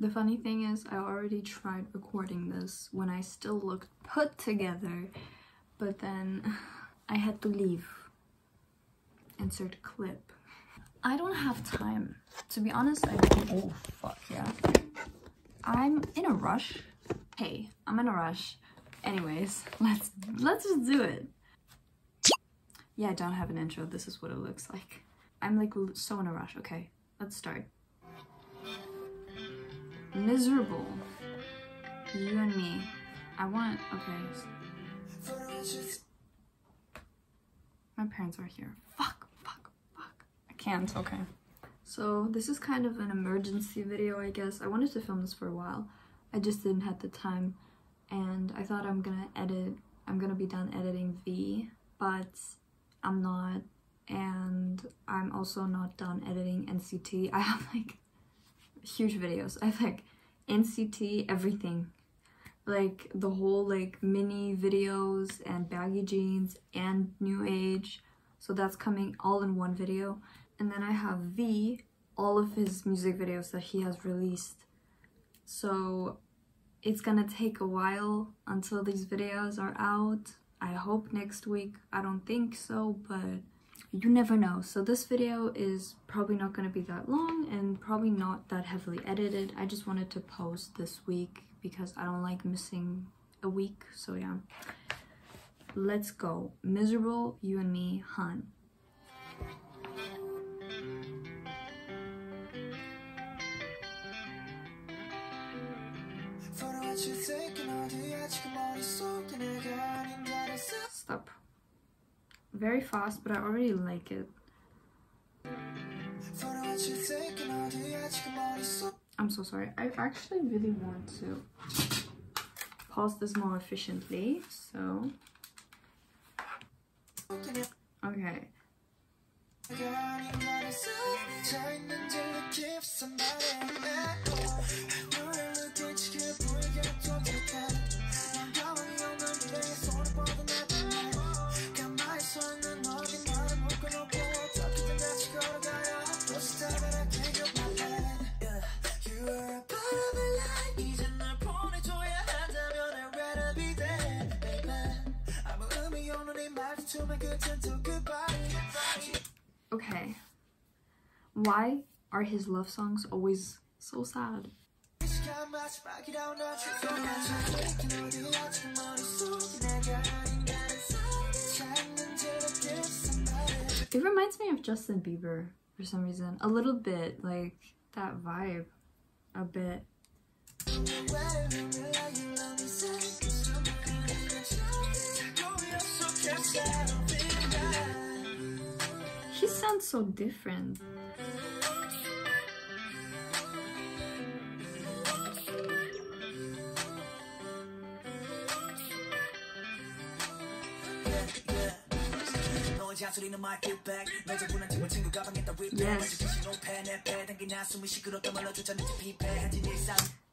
The funny thing is, I already tried recording this when I still looked put together, but then I had to leave. Insert clip. I don't have time. To be honest, I don't. Oh, fuck yeah. I'm in a rush. Hey, I'm in a rush. Anyways, let's let's just do it. Yeah, I don't have an intro. This is what it looks like. I'm like so in a rush. Okay, let's start. Miserable. You and me. I want. Okay. My parents are here. Fuck, fuck, fuck. I can't. Okay. So this is kind of an emergency video, I guess. I wanted to film this for a while. I just didn't have the time, and I thought I'm gonna edit. I'm gonna be done editing V, but I'm not, and I'm also not done editing NCT. I have like huge videos. I have like NCT everything. Like the whole like mini videos and baggy jeans and new age. So that's coming all in one video. And then I have V, all of his music videos that he has released. So it's gonna take a while until these videos are out. I hope next week. I don't think so, but you never know. So this video is probably not going to be that long and probably not that heavily edited. I just wanted to post this week because I don't like missing a week. So yeah, let's go. Miserable, you and me, Han. Stop very fast, but I already like it. I'm so sorry. I actually really want to pause this more efficiently, so... Okay. Okay. Why are his love songs always so sad? It reminds me of Justin Bieber for some reason. A little bit, like that vibe. A bit. Sounds so different. Yes.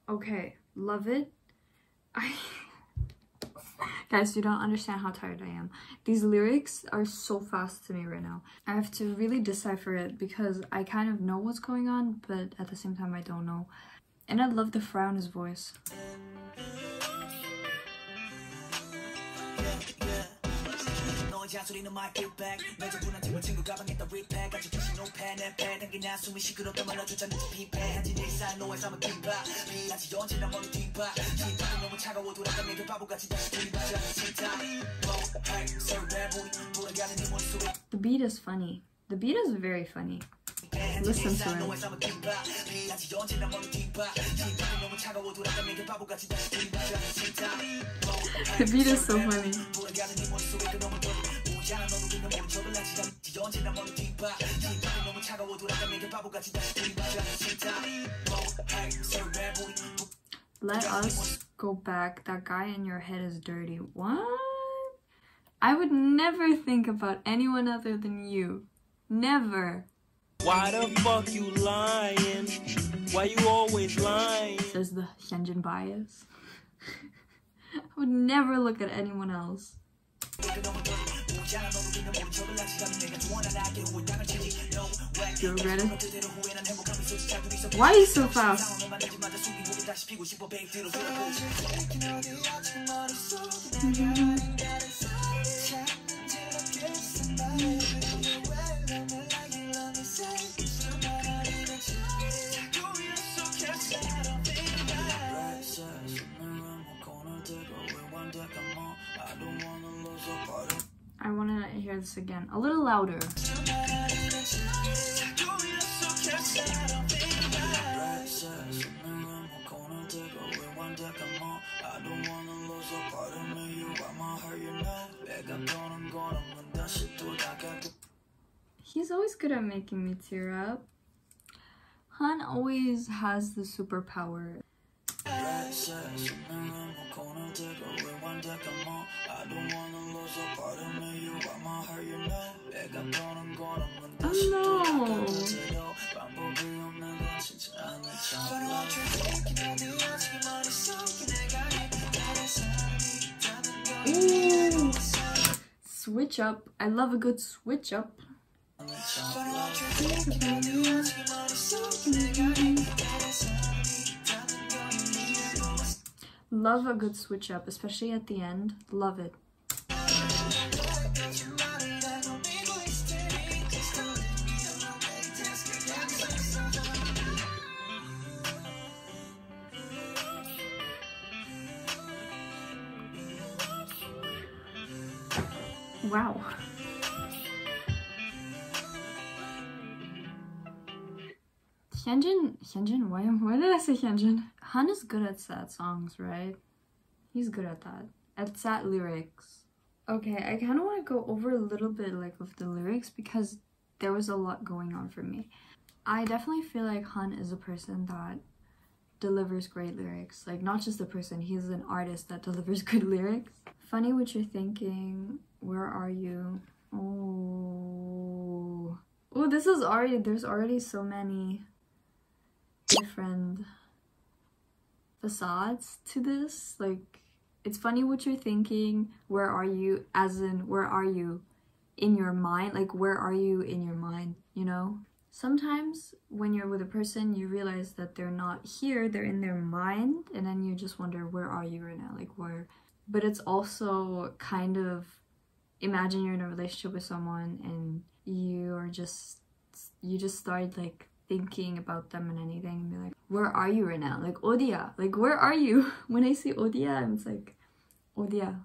Okay, love it. I Guys, you don't understand how tired I am. These lyrics are so fast to me right now. I have to really decipher it because I kind of know what's going on, but at the same time I don't know. And I love the frown his voice. Beat is funny. The beat is very funny. Listen to it. the beat is so funny. Let us go back. That guy in your head is dirty. What? I would never think about anyone other than you. Never. Why the fuck you lying? Why you always lying? Says the Hyunjin bias. I would never look at anyone else. You regret it? Why are you so fast? 다시 I want to hear this again. A little louder. He's always good at making me tear up. Han always has the superpower. Oh! Ooh. Switch up. I love a good switch up. Love a good switch up, especially at the end. Love it. Hyunjin, Hyunjin, why, why did I say Hyunjin? Han is good at sad songs, right? He's good at that. At sad lyrics. Okay, I kind of want to go over a little bit like of the lyrics because there was a lot going on for me. I definitely feel like Han is a person that delivers great lyrics. Like not just a person, he's an artist that delivers good lyrics. Funny what you're thinking. Where are you? Oh. Oh, this is already there's already so many different facades to this. Like it's funny what you're thinking. Where are you? As in, where are you in your mind? Like, where are you in your mind? You know? Sometimes when you're with a person, you realize that they're not here, they're in their mind, and then you just wonder, where are you right now? Like, where? But it's also kind of imagine you're in a relationship with someone and you are just, you just start like thinking about them and anything and be like, where are you right now? Like, Odia, like, where are you? When I say Odia, it's like, Odia,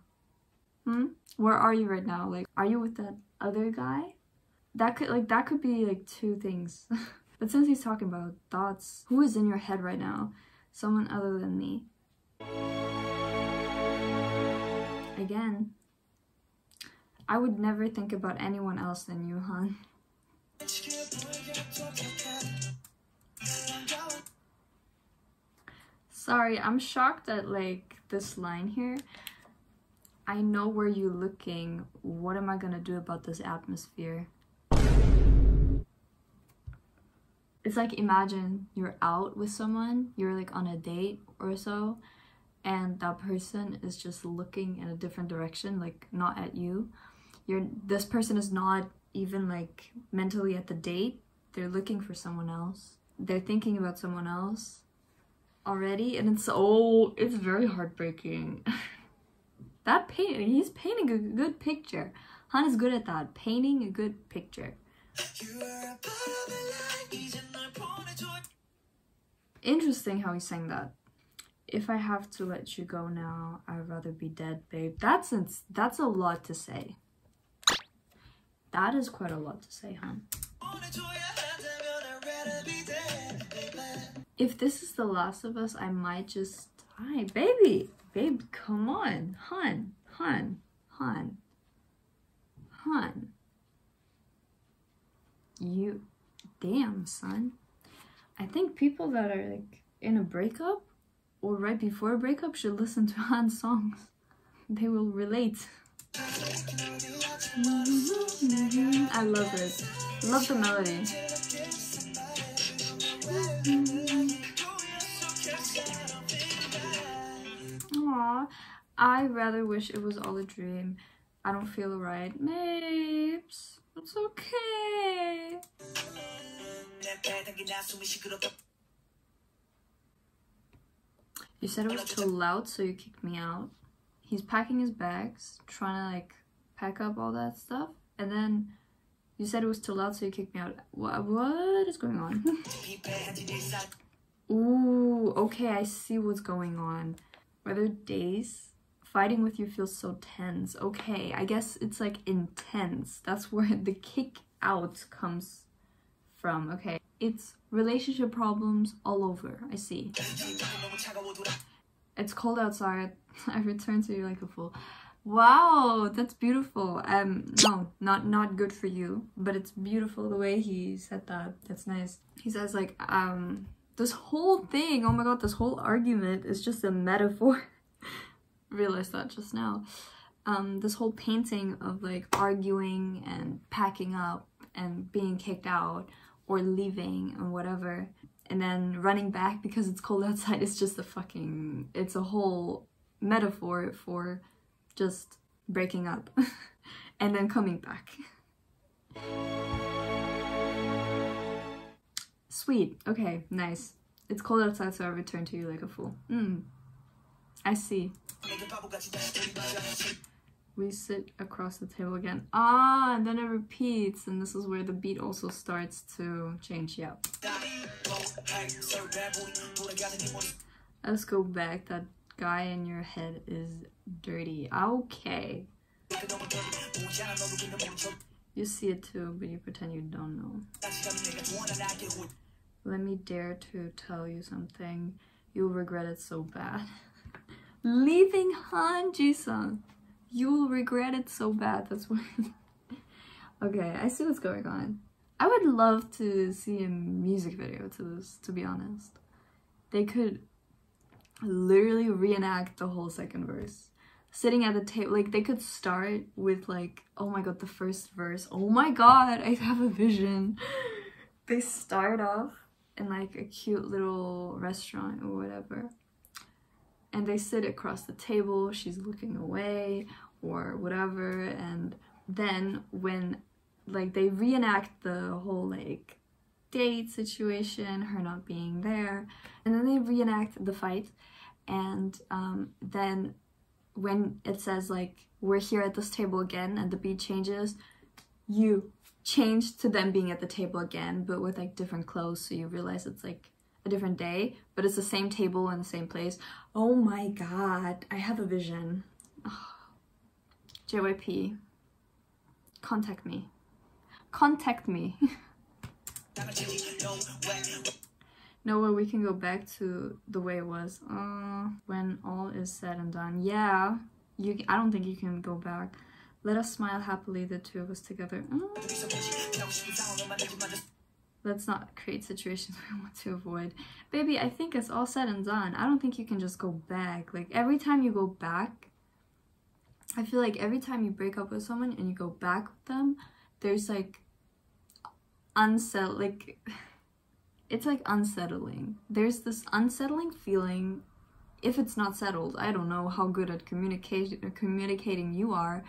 hmm? Where are you right now? Like, are you with that other guy? That could, like, that could be like two things. but since he's talking about thoughts, who is in your head right now? Someone other than me. Again, I would never think about anyone else than you, Han. Sorry, I'm shocked at like this line here. I know where you're looking. What am I gonna do about this atmosphere? It's like imagine you're out with someone, you're like on a date or so, and that person is just looking in a different direction, like not at you. You're this person is not even like mentally at the date. They're looking for someone else. They're thinking about someone else already and it's oh it's very heartbreaking. That paint he's painting a good picture. Han is good at that painting a good picture. Interesting how he sang that. If i have to let you go now i'd rather be dead babe. That's ins- that's a lot to say. That is quite a lot to say han if this is the last of us, I might just die. Baby, babe, come on. Hun, hun, hun, hun. You, damn, son. I think people that are like in a breakup or right before a breakup should listen to Han's songs. They will relate. I love it. Love the melody. I rather wish it was all a dream. I don't feel right. Mapes, it's okay. You said it was too loud, so you kicked me out. He's packing his bags, trying to like pack up all that stuff, and then you said it was too loud, so you kicked me out. What, what is going on? Ooh, okay, I see what's going on. Are there days, fighting with you feels so tense. Okay, I guess it's like intense. That's where the kick out comes from. Okay, it's relationship problems all over. I see. It's cold outside. I return to you like a fool. Wow, that's beautiful. Um, no, not not good for you, but it's beautiful the way he said that. That's nice. He says like, um, this whole thing. Oh my god, this whole argument is just a metaphor. Realized that just now. Um, this whole painting of like arguing and packing up and being kicked out or leaving and whatever and then running back because it's cold outside is just a fucking it's a whole metaphor for just breaking up and then coming back. Sweet. Okay, nice. It's cold outside, so I return to you like a fool. Mm. I see. We sit across the table again. Ah, and then it repeats, and this is where the beat also starts to change. Yeah. Let's go back. That guy in your head is dirty. Okay. You see it too, but you pretend you don't know. Let me dare to tell you something. You'll regret it so bad. Leaving Han Jisung. You'll regret it so bad. That's what... okay, I see what's going on. I would love to see a music video to this, to be honest. They could literally reenact the whole second verse. Sitting at the table, like they could start with like, oh my god, the first verse. Oh my god, I have a vision. They start off in like a cute little restaurant or whatever. And they sit across the table, she's looking away or whatever. And then when like they reenact the whole like date situation, her not being there, and then they reenact the fight and um, then when it says like we're here at this table again and the beat changes you change to them being at the table again but with like different clothes so you realize it's like a different day but it's the same table in the same place. Oh my god i have a vision. Oh. jyp contact me. Contact me. No way we can go back to the way it was uh, when all is said and done. Yeah you i don't think you can go back. Let us smile happily the two of us together. Mm. Let's not create situations we want to avoid baby i think it's all said and done i don't think you can just go back like every time you go back i feel like every time you break up with someone and you go back with them there's like unsettled like it's like unsettling. There's this unsettling feeling if it's not settled. I don't know how good at communicate communicating you are,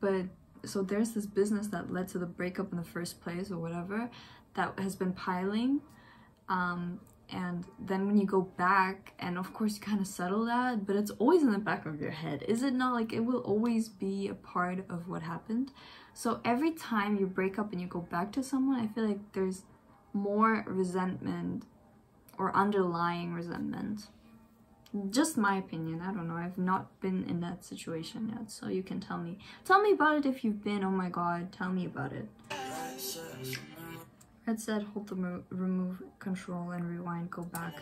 but so there's this business that led to the breakup in the first place or whatever that has been piling. Um, and then when you go back and of course you kind of settle that but it's always in the back of your head is it not like it will always be a part of what happened so every time you break up and you go back to someone i feel like there's more resentment or underlying resentment. Just my opinion, I don't know. I've not been in that situation yet, so you can tell me. Tell me about it if you've been. Oh my god, tell me about it. Said hold the remove control and rewind, go back.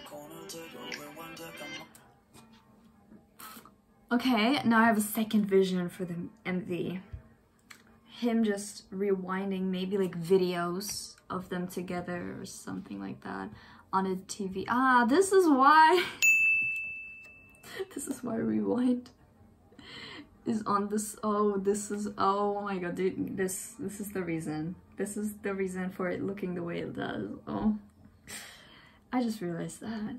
Okay, now I have a second vision for the MV. Him just rewinding maybe like videos of them together or something like that on a TV. Ah, this is why. this is why Rewind is on this. Oh, this is. Oh my god, dude, this this is the reason. This is the reason for it looking the way it does. Oh, I just realized that.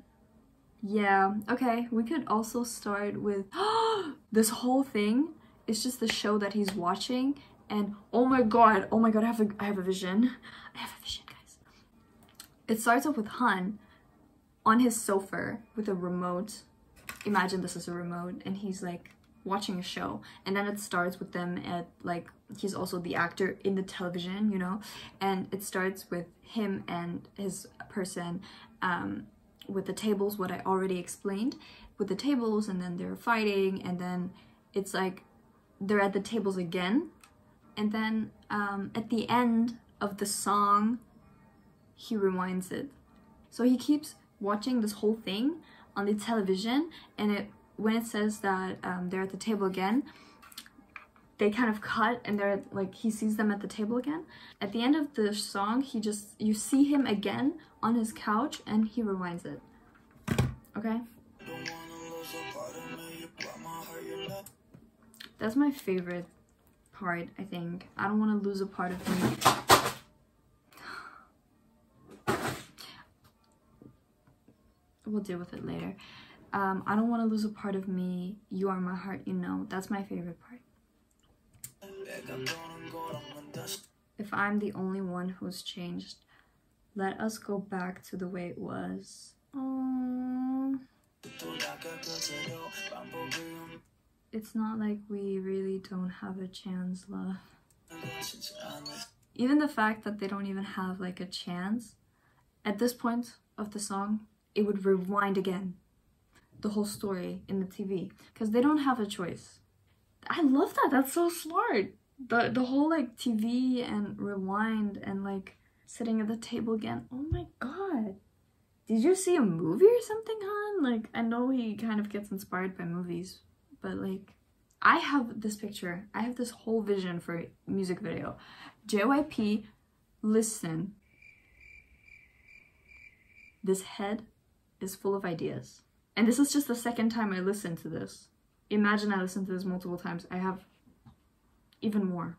Yeah, okay, we could also start with this whole thing is just the show that he's watching and oh my god, oh my god, I have a, I have a vision. I have a vision, guys. It starts off with Han on his sofa with a remote imagine this is a remote and he's like watching a show and then it starts with them at like he's also the actor in the television you know? And it starts with him and his person um, with the tables what i already explained with the tables and then they're fighting and then it's like they're at the tables again. And then um, at the end of the song he rewinds it. So he keeps watching this whole thing on the television and it when it says that um, they're at the table again they kind of cut and they're like he sees them at the table again. At the end of the song he just you see him again on his couch and he rewinds it. Okay? That's my favorite part i think. I don't want to lose a part of me. We'll deal with it later um, I don't want to lose a part of me. You are my heart, you know. That's my favorite part. If I'm the only one who's changed, let us go back to the way it was. Aww. It's not like we really don't have a chance, love. Even the fact that they don't even have like a chance, at this point of the song, it would rewind again the whole story in the TV because they don't have a choice. I love that. That's so smart. The the whole like TV and rewind and like sitting at the table again. Oh my god. Did you see a movie or something, Han? Like I know he kind of gets inspired by movies, but like I have this picture. I have this whole vision for music video. JYP, listen. This head is full of ideas. And this is just the second time I listened to this. Imagine I listened to this multiple times. I have even more.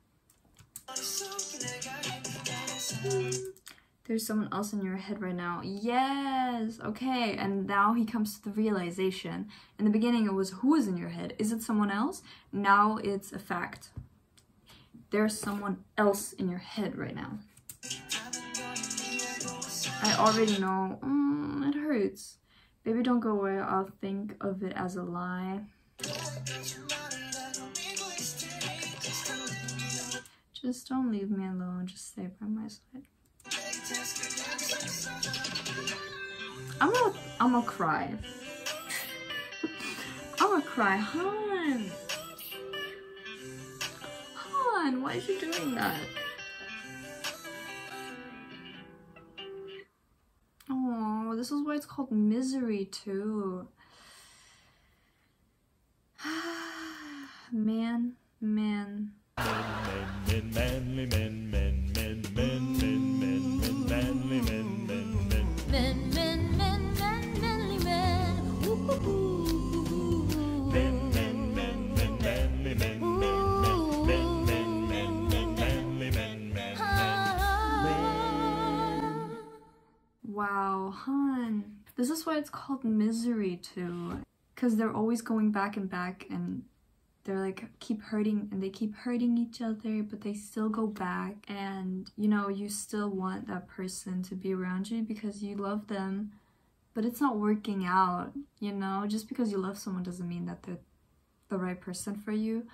There's someone else in your head right now. Yes, okay. And now he comes to the realization. In the beginning, it was who is in your head? Is it someone else? Now it's a fact. There's someone else in your head right now. I already know. Mm, it hurts. Baby, don't go away. I'll think of it as a lie. Just don't leave me alone. Just stay by my side. I'm gonna, I'm gonna cry. I'm gonna cry, hon. Hon, why is you doing that? This is why it's called misery too. man, man. Men, men, manly men, men, men, men, men, men, men, manly men. Wow, hun. This is why it's called misery too. Because they're always going back and back and they're like keep hurting and they keep hurting each other but they still go back and you know you still want that person to be around you because you love them but it's not working out you know just because you love someone doesn't mean that they're the right person for you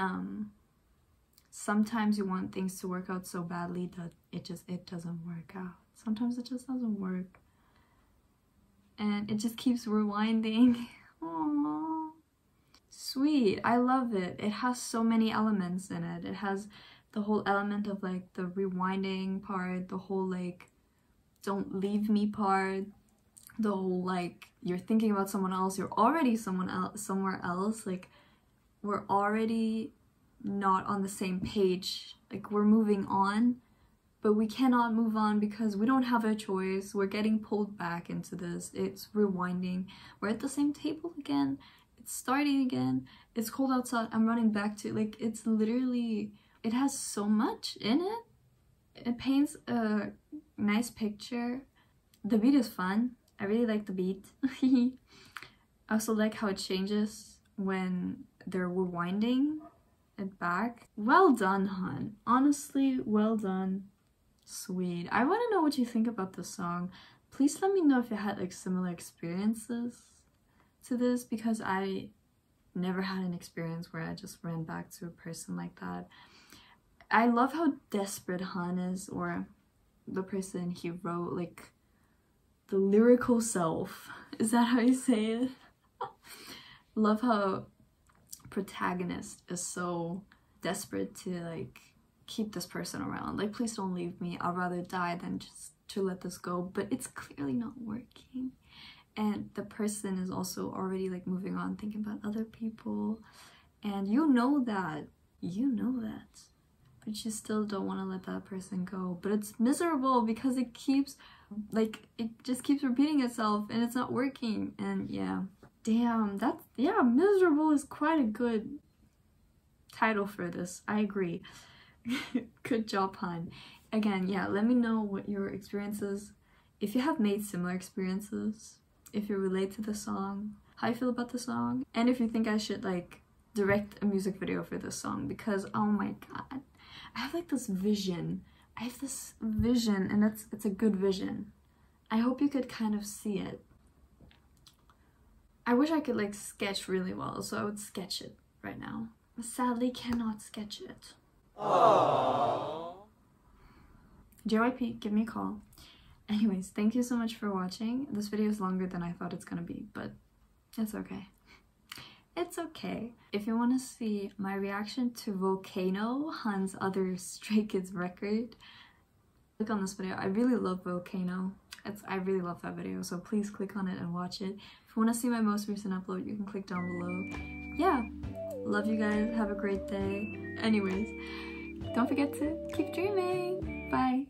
um sometimes you want things to work out so badly that it just it doesn't work out sometimes it just doesn't work and it just keeps rewinding Aww sweet. I love it. It has so many elements in it. It has the whole element of like the rewinding part, the whole like don't leave me part, the whole like you're thinking about someone else, you're already someone else somewhere else, like we're already not on the same page. Like we're moving on, but we cannot move on because we don't have a choice. We're getting pulled back into this. It's rewinding. We're at the same table again. It's starting again. It's cold outside. I'm running back to like it's literally it has so much in it. It paints a nice picture. The beat is fun. I really like the beat. I also like how it changes when they're rewinding it back. Well done hun honestly well done sweet i want to know what you think about the song please let me know if you had like similar experiences to this because I never had an experience where I just ran back to a person like that. I love how desperate Han is, or the person he wrote, like the lyrical self. Is that how you say it? love how protagonist is so desperate to like keep this person around. Like, please don't leave me. I'd rather die than just to let this go. But it's clearly not working. And the person is also already like moving on, thinking about other people. And you know that. You know that. But you still don't want to let that person go. But it's miserable because it keeps, like, it just keeps repeating itself and it's not working. And yeah. Damn, that's, yeah, miserable is quite a good title for this. I agree. Good job, Han. Again, yeah, let me know what your experiences, if you have made similar experiences, if you relate to the song, how you feel about the song, and if you think I should like direct a music video for this song because oh my god, I have like this vision. I have this vision and it's it's a good vision. I hope you could kind of see it. I wish I could like sketch really well, so I would sketch it right now. Sadly cannot sketch it. Aww. JYP, give me a call. Anyways, thank you so much for watching. This video is longer than I thought it's gonna be, but it's okay. It's okay. If you want to see my reaction to Volcano, Han's other Stray Kids record, click on this video. I really love Volcano. It's I really love that video, so please click on it and watch it. If you want to see my most recent upload, you can click down below. Yeah, love you guys. Have a great day. Anyways, don't forget to keep dreaming. Bye.